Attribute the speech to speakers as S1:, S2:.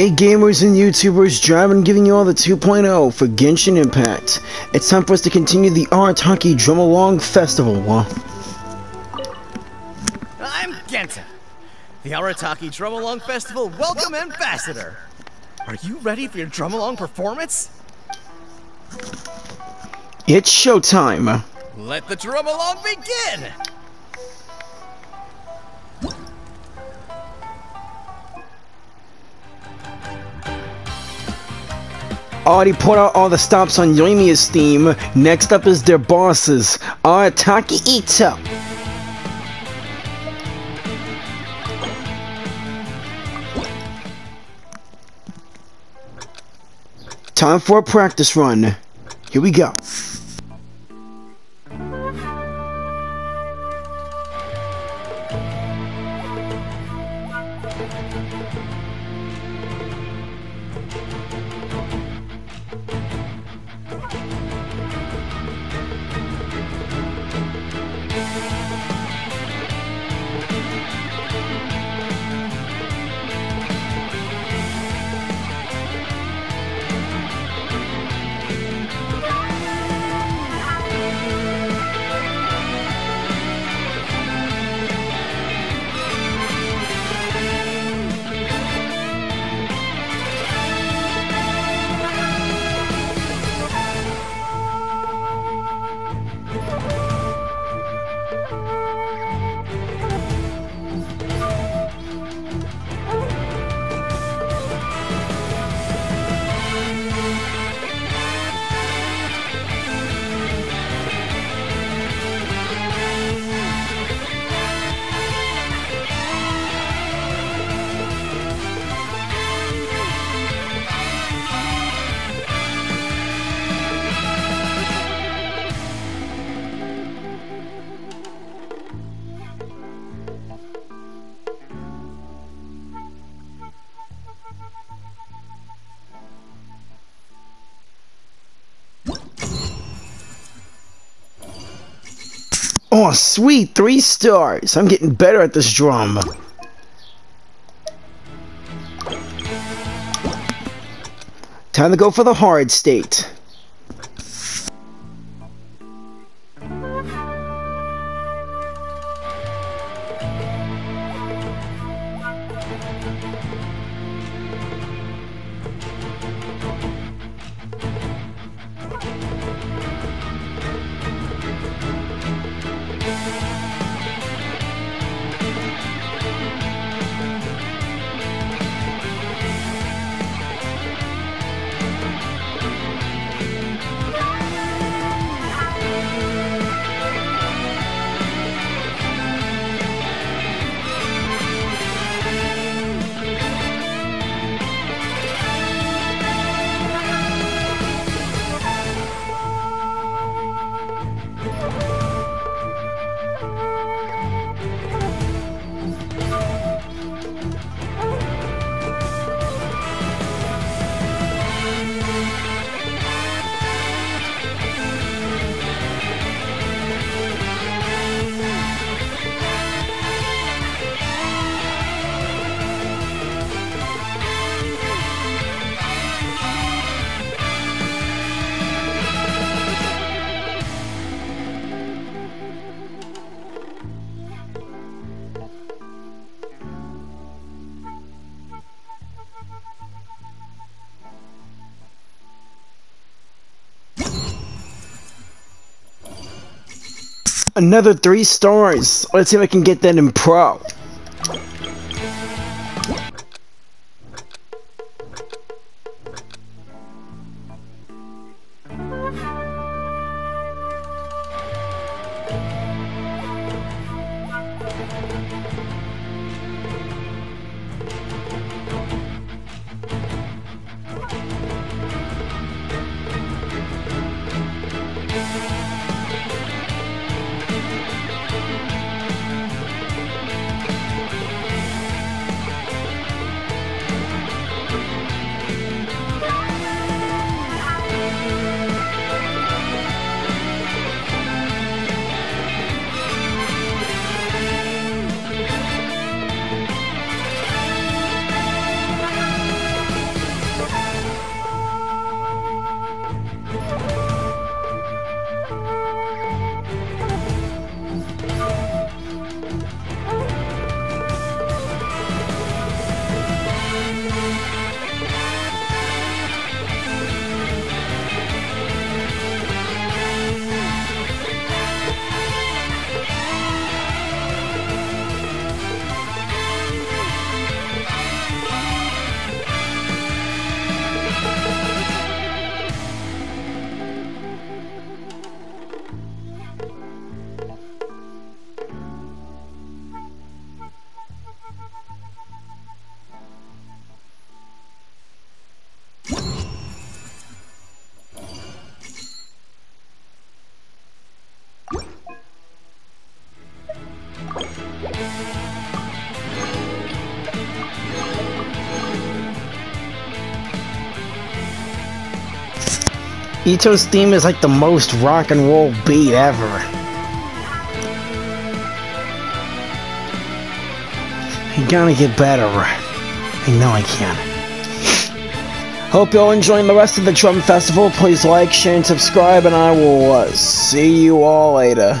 S1: Hey gamers and YouTubers, Draven giving you all the 2.0 for Genshin Impact. It's time for us to continue the Arataki Drumalong Festival.
S2: I'm Genta, the Arataki Drumalong Festival Welcome Ambassador. Are you ready for your drum along performance?
S1: It's showtime.
S2: Let the drum along begin!
S1: Already put out all the stops on Yoimiya's theme. Next up is their bosses, Arataki Itto. Time for a practice run. Here we go. Oh, sweet, three stars. I'm getting better at this drum. Time to go for the hard state. Another three stars. Let's see if I can get that in pro. Itto's theme is like the most rock and roll beat ever. I gotta get better. I know I can. Hope you're enjoying the rest of the Drum Festival. Please like, share, and subscribe, and I will uh, see you all later.